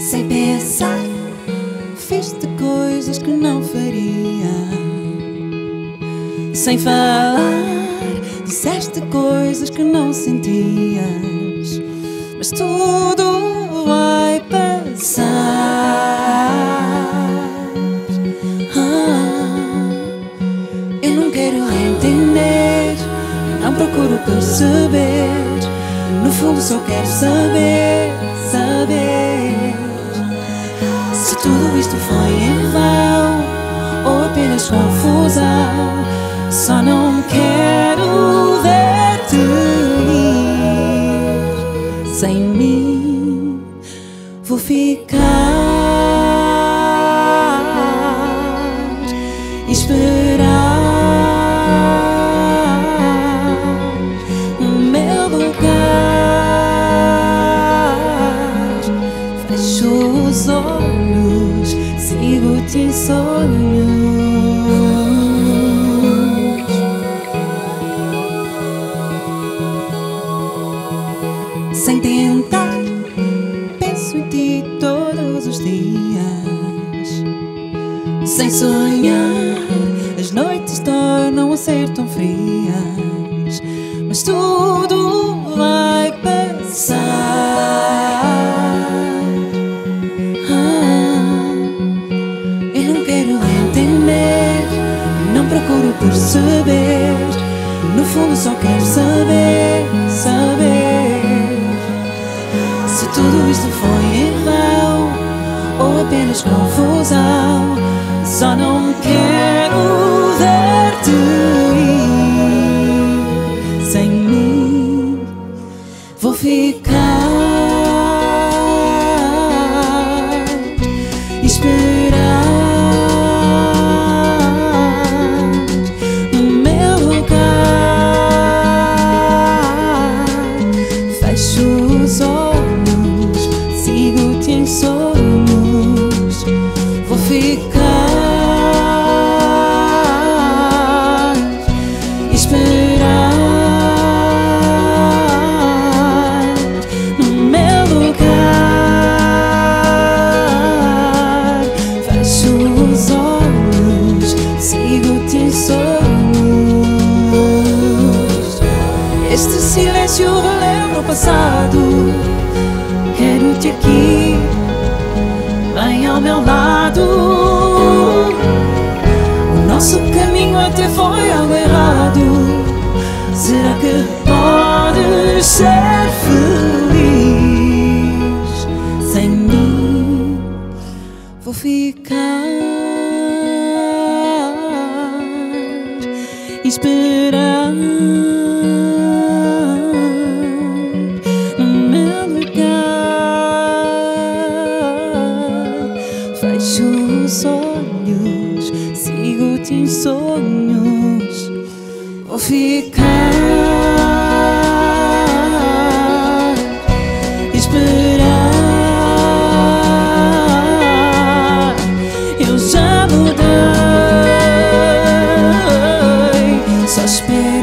Sem pensar, fiz-te coisas que não faria. Sem falar, disseste coisas que não sentias. Mas tudo procuro perceber. No fundo, só quero saber, saber. Se tudo isto foi em vão ou apenas confusão, só não quero ver-te ir sem mim. Vou ficar e esperar Os olhos, sigo-te em sonhos. Sem tentar, penso em ti todos os dias. Sem sonhar, as noites tornam a ser tão frias. Mas tudo Ah, eu não quero entender, não procuro perceber. No fundo, só quero saber, saber. Se tudo isto foi em vão ou apenas confusão, só não quero Este silêncio relembra o passado. Quero-te aqui, bem ao meu lado. O nosso caminho até foi algo errado. Será que podes ser feliz sem mim? Vou ficar esperar Os olhos, sigo-te sonhos. Vou ficar esperar. Eu já mudei, só espero.